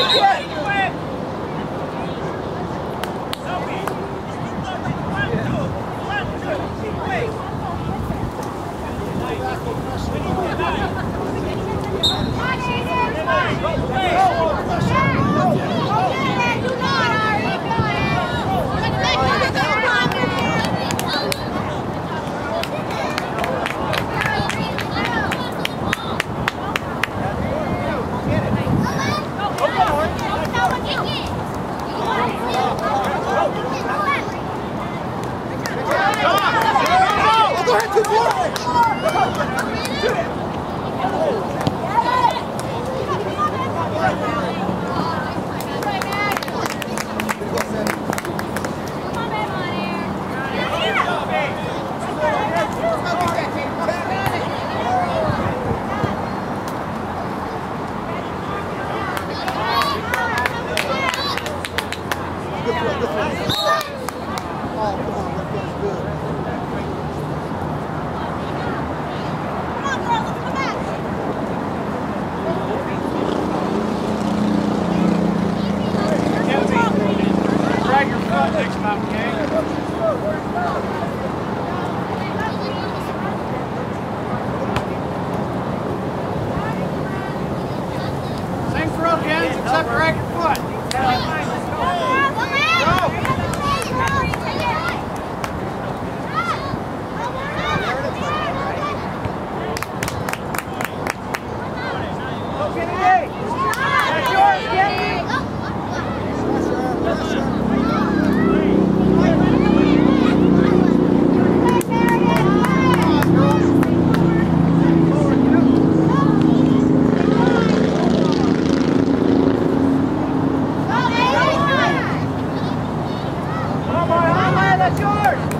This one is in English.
Yeah. Oh, come on, girls, let's come that's yours!